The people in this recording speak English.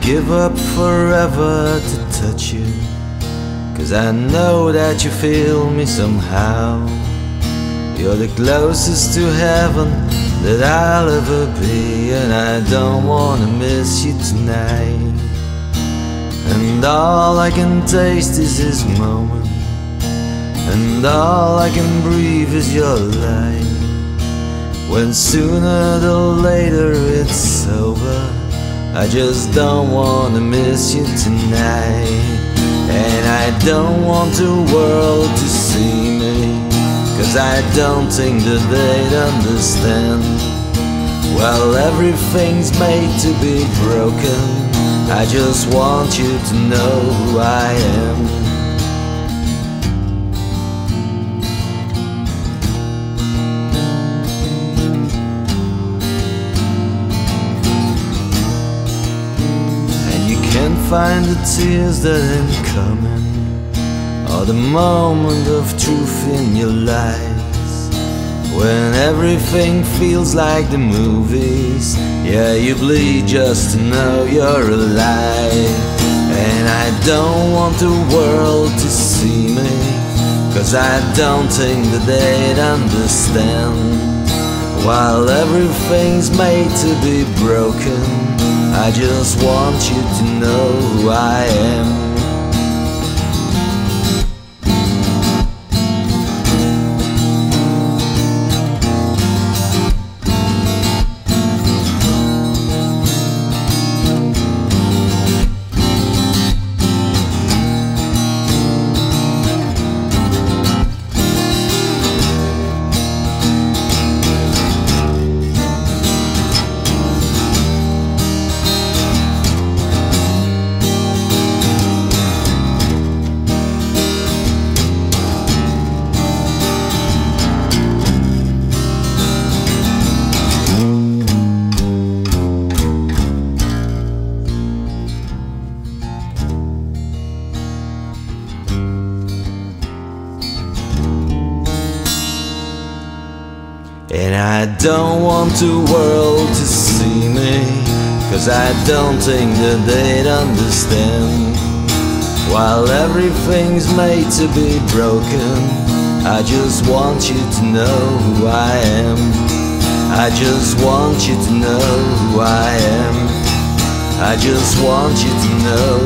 give up forever to touch you. Cause I know that you feel me somehow. You're the closest to heaven that I'll ever be, and I don't wanna miss you tonight. And all I can taste is this moment, and all I can breathe is your light. When sooner or later it's I just don't wanna miss you tonight. And I don't want the world to see me, cause I don't think that they'd understand. Well, everything's made to be broken. I just want you to know who I am. Find the tears that ain't coming. Or the moment of truth in your lies. When everything feels like the movies. Yeah, you bleed just to know you're alive. And I don't want the world to see me. Cause I don't think that they'd understand While everything's made to be broken I just want you to know who I am And I don't want the world to see me Cause I don't think that they'd understand. While everything's made to be broken I just want you to know who I am. I just want you to know who I am. I just want you to know